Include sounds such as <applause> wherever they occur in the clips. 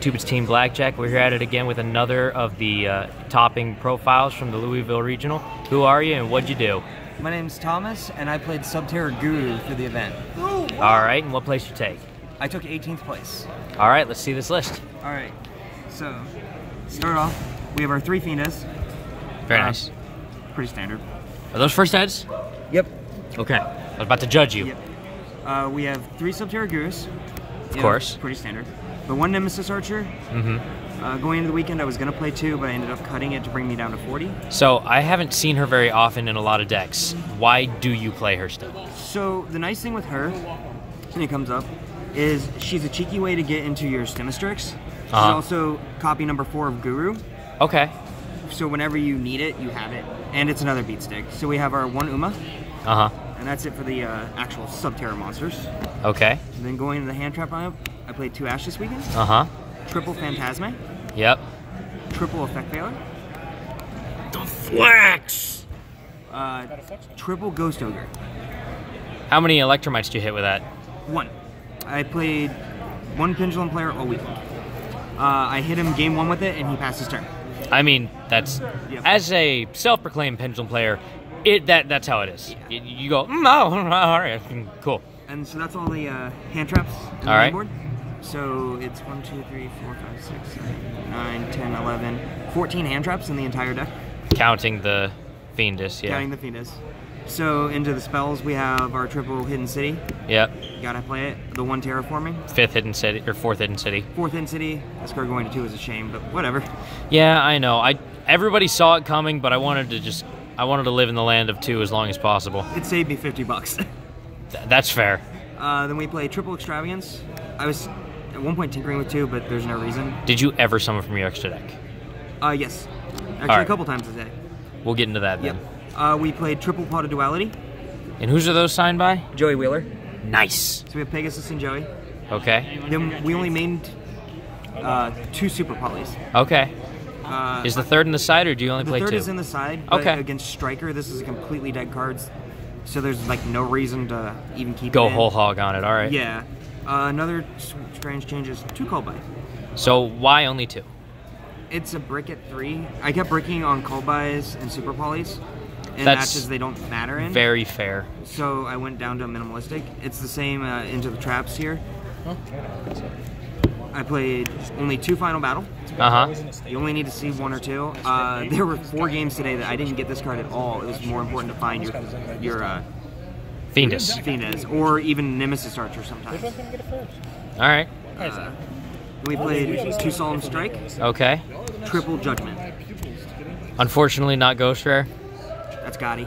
YouTube, it's Team Blackjack. We're here at it again with another of the uh, topping profiles from the Louisville Regional. Who are you and what'd you do? My name's Thomas, and I played Subterror Guru for the event. All right, and what place you take? I took 18th place. All right, let's see this list. All right, so start off, we have our three Fiendess. Very Uh, nice. Pretty standard. Are those first heads? Yep. Okay. I was about to judge you. Yep. Uh, we have three Subterror Gurus. Of course. Pretty standard. The one Nemesis Archer. Mm-hmm. Uh, going into the weekend, I was going to play two, but I ended up cutting it to bring me down to 40. So I haven't seen her very often in a lot of decks. Why do you play her still? So the nice thing with her, when it comes up, is she's a cheeky way to get into your Stimistrix. She's Uh-huh. also copy number four of Guru. Okay. So whenever you need it, you have it. And it's another beat stick. So we have our one Uma, Uh huh. and that's it for the uh, actual Subterror monsters. Okay. And then going to the hand trap lineup, I played two Ash this weekend. Uh huh. Triple Phantasme, Yep. triple Effect Veiler, The flex. uh, triple Ghost Ogre. How many Electrumites did you hit with that? One. I played one Pendulum player all weekend. Uh, I hit him game one with it, and he passed his turn. I mean, that's Yep. as a self-proclaimed pendulum player, it that that's how it is. You, you go, mm, oh, <laughs> all right, cool. And so that's all the uh, hand traps on the All right. board. So it's 1, 2, 3, 4, 5, 6, 7, 9, 10, 11, 14 hand traps in the entire deck, Counting the Fiendess, yeah. counting the Phoenix. So into the spells, we have our triple Hidden City. Yep. Gotta play it. The one Terraforming. Fifth hidden city or fourth hidden city. Fourth Hidden City. This card going to two is a shame, but whatever. Yeah, I know. I everybody saw it coming, but I wanted to just I wanted to live in the land of two as long as possible. It saved me 50 bucks. Th- that's fair. uh, then we play Triple Extravagance. I was at one point tinkering with two, but there's no reason. Did you ever summon from your extra deck? Uh, yes. Actually, right. a couple times a day. We'll get into that Yep. then. Uh, we played Triple Pot of Duality. And whose are those signed by? Joey Wheeler. Nice. So we have Pegasus and Joey. Okay. Then we only made uh, two super polys. Okay. Uh, Is the third in the side, or do you only the play third is in the side. But Okay. Against Striker, this is a completely dead cards, so there's like no reason to even keep Go it in. whole hog on it. All right. Yeah. Uh, another strange change is two call by. So why only two? It's a brick at three. I kept bricking on call buys and super polys. In That's matches they don't matter in. Very fair. So I went down to a minimalistic. It's the same uh, into the traps here. I played only two final battle. Uh huh. You only need to see one or two. Uh, there were four games today that I didn't get this card at all. It was more important to find your your uh, Fiendess. Fiennes or even Nemesis Archer sometimes. All right. Uh, we played two Solemn Strike, Okay. Triple Judgment. Unfortunately, not ghost rare. That's Gotti.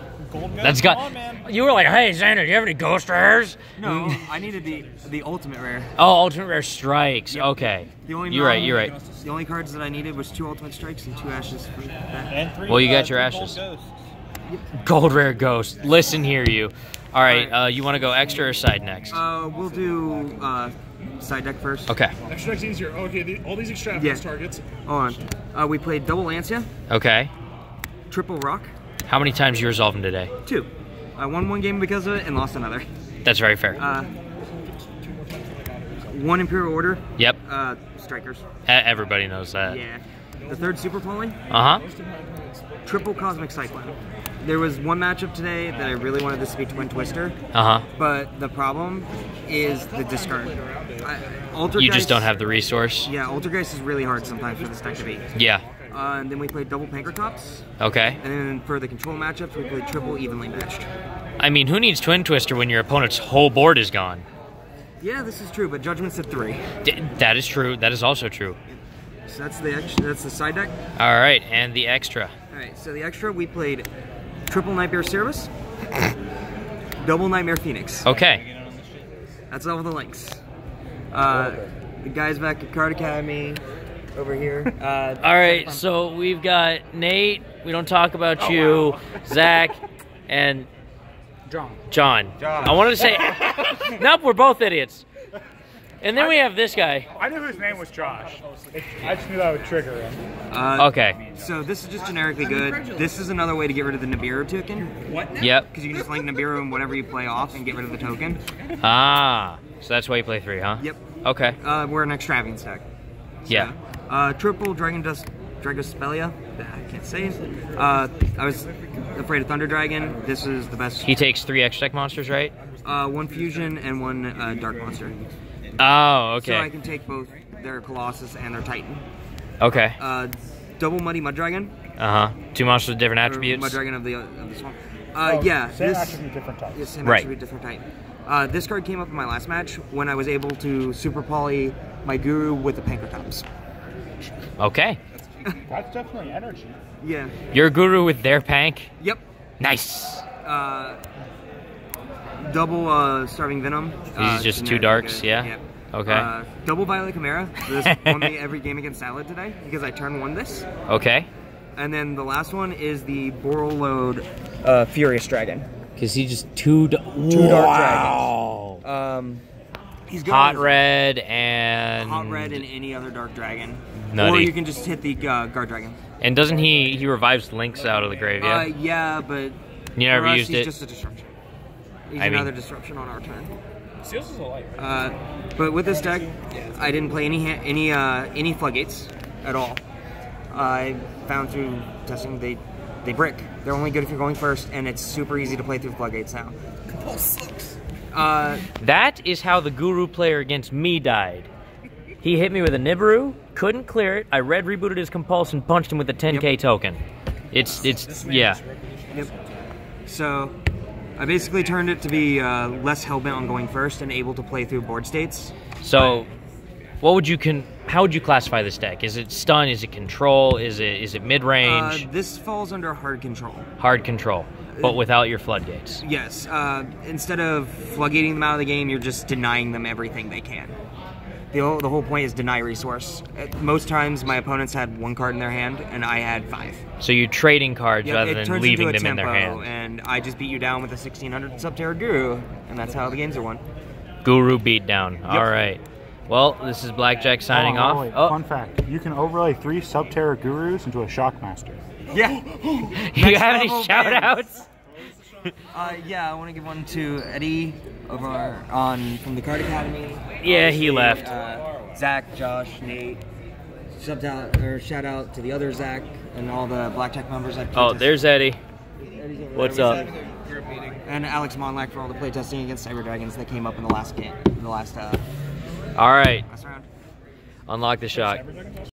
That's got. You were like, hey, Xander, do you have any ghost rares? No, I needed the the ultimate rare. Oh, ultimate rare strikes. Yep. Okay. The only You're right. You're right. The only cards that I needed was two ultimate strikes and two ashes. For that. Well, you got your ashes. Gold rare ghost. Listen here, you. All right. All right. Uh, you want to go extra or side next? Uh, we'll do uh, side deck first. Okay. Extra deck's easier. Okay, the, all these extravagance Yeah. targets. Hold on. Uh, we played double Lancia, Okay. triple Rock, How many times you resolve them today? two. I won one game because of it and lost another. That's very fair. Uh, one Imperial Order, yep. uh, Strikers. Everybody knows that. Yeah. The third Super Poly, Uh huh. triple Cosmic Cyclone. There was one matchup today that I really wanted this to be Twin Twister, Uh huh. but the problem is the discard. I, You just don't have the resource. Yeah, Altergeist is really hard sometimes for this deck to beat. Yeah. Uh, and then we played double Pankratops. Okay. And then for the control matchups, we played triple evenly matched. I mean, who needs Twin Twister when your opponent's whole board is gone? Yeah, this is true, but Judgment's at three. D- that is true. That is also true. So that's the ex- that's the side deck. All right, and the extra. All right, so the extra we played triple Knightmare Cerberus, <coughs> double Knightmare Phoenix. Okay. That's all the links. Uh, the guys back at Card Academy over here. <laughs> Uh, All right, so we've got Nate. We don't talk about you, Zach, and John. John. John. I wanted to say, <laughs> nope, we're both idiots. And then we have this guy. I knew his name was Josh. I just knew that would trigger him. uh, Okay. So this is just generically good. This is another way to get rid of the Nibiru token What? Yep. because you can just link Nibiru and whatever you play off and get rid of the token. Ah. So that's why you play three, huh? Yep. Okay. Uh, we're an extravagance deck. Yeah. Uh, triple Dragon Dust Dragostapelia. I can't say it. Uh, I was afraid of Thunder Dragon. This is the best. He takes three X deck monsters, right? Uh, one fusion and one uh, dark monster. Oh, okay. So I can take both their Colossus and their Titan. Okay. Uh, double Muddy Mud Dragon. Uh huh. Two monsters with different attributes. Mud Dragon of the of the swamp. Uh, Oh, yeah. Same this, attribute, different type. Yeah, same Right. attribute, different type. Uh, this card came up in my last match when I was able to super poly my Guru with the Pankratops. Okay. That's definitely energy. Yeah. You're guru with their pank. Yep. Nice. Uh, double uh, Starving Venom. These uh, just two darks, good. yeah? Yep. Okay. Uh, double Violet Chimera. This <laughs> won me every game against Salad today because I turn one this. Okay. And then the last one is the Borreload uh, Furious Dragon. Because he just two. Two Two dark dragons. Um, he's Hot red and. Hot red and any other dark dragon. Or you can just hit the uh, guard dragon. And doesn't he? He revives links out of the grave. Yeah. Uh, yeah, but you never used he's it. just a disruption. He's I mean- another disruption on our turn. Seals is a light. Uh, but with this deck, I didn't play any any uh, any floodgates at all. I found through testing they they brick. They're only good if you're going first, and it's super easy to play through floodgates now. Compulse sucks. Uh, That is how the guru player against me died. He hit me with a Nibiru, couldn't clear it. I red rebooted his compulse and punched him with a 10k token. It's it's yeah. Yep. So, I basically turned it to be uh, less hellbent on going first and able to play through board states. So, what would you can? How would you classify this deck? Is it stun? Is it control? Is it is it mid Uh, range? this falls under hard control. Hard control, but without your floodgates. Yes. Uh, instead of floodgating them out of the game, you're just denying them everything they can. The whole, the whole point is deny resource. Most times, my opponents had one card in their hand, and I had five. So you're trading cards Yep, rather than leaving them in their hand. and I just beat you down with a 1600 Subterror Guru, and that's how the games are won. Guru beatdown. All right. Well, this is Blackjack oh, signing Oh, off. wait, Oh, Fun fact: you can overlay three Subterror Gurus into a Shockmaster. Yeah. <laughs> you have any level shout bans. outs? <laughs> Uh, yeah, I want to give one to Eddie over on from the Card Academy. Yeah, he left. Uh, Zach, Josh, Nate. Shout out or shout out to the other Zach and all the Blackjack members. That Oh, there's Eddie. What's up? And Alex Monlack for all the playtesting against Cyber Dragons that came up in the last game, in the last uh, All right. last round. Unlock the shot.